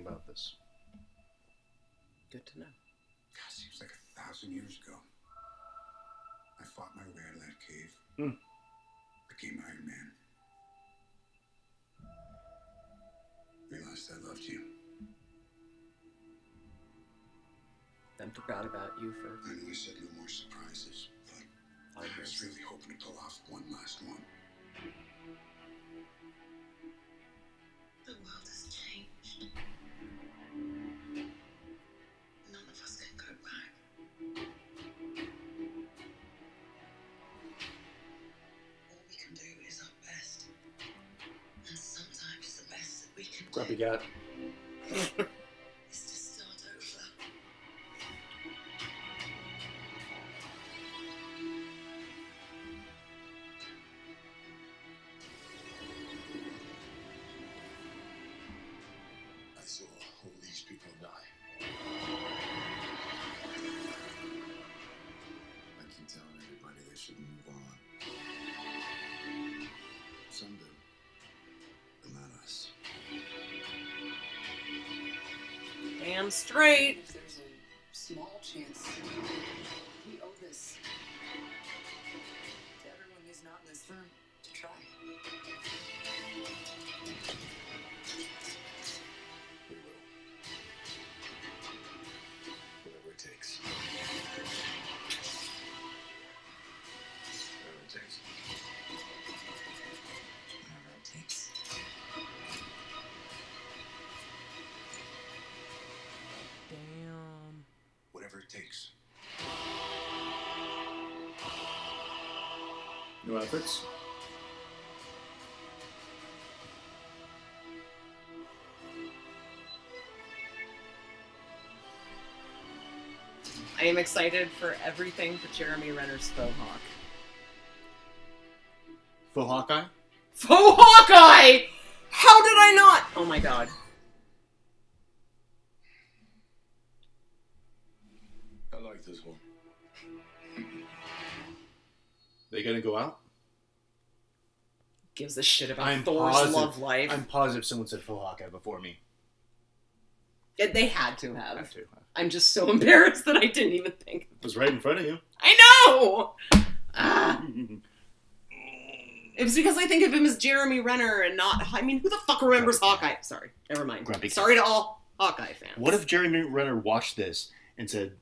about this. Good to know. God, seems like a thousand years ago. I fought my way out of that cave. Hmm. Became Iron Man. Realized I loved you. Then forgot about you for I know I said no more surprises, but five I was really hoping to pull off one last one. Grumpy do cat. is to start over. I saw all these people die. Damn straight. Takes. No efforts. I am excited for everything for Jeremy Renner's faux hawk. Faux Hawkeye? Faux Hawkeye! How did I not? Oh my god. I like this one. They gonna go out? Gives a shit about I'm Thor's positive- love life. I'm positive someone said Hawkeye before me. It- they had to have. Have to. I'm just so embarrassed that I didn't even think. It was right in front of you. I know! Ah. It was because I think of him as Jeremy Renner and not. I mean, who the fuck remembers Grumpy Hawkeye? Sorry, never mind. Grumpy. Sorry to all Hawkeye fans. what if Jeremy Renner watched this and said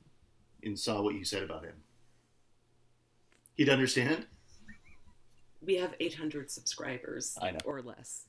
and saw what you said about him? He'd understand. we have 800 subscribers I know. or less?